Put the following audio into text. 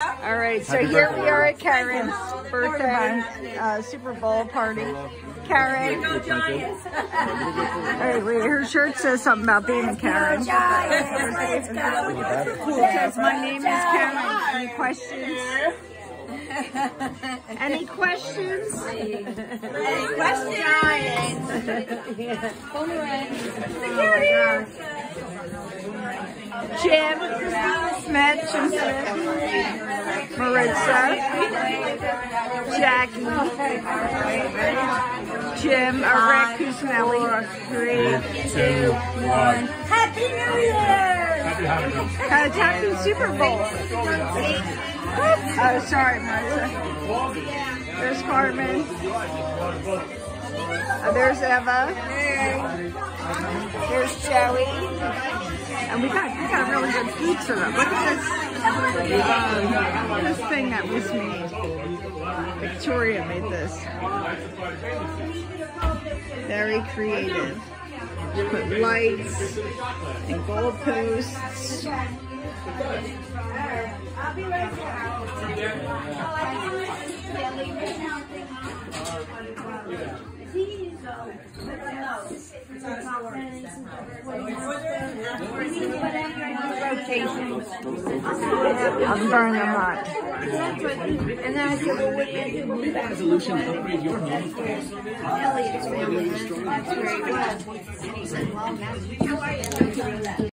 All right, so here we are at Karen's birthday uh, Super Bowl party. Karen. All right, wait, her shirt says something about being a Karen. It says, my name is Karen. Any questions? Any questions? Any questions? Jim Jim Smith, Maritza, Jackie, Jim, or Rick Cusinelli. Three, two, one. Happy New Year! Happy Super Bowl. Oh, sorry, Maritza. There's Carmen. Uh, there's Eva. There's Joey. And we got we got really good pizza. Look at this um, this thing that was made. Victoria made this. Very creative. Put lights and gold posts. I'll be right I'm burning them up. And then I said, well, what do you do? resolution to upgrade your home. Elliot's family. That's very good.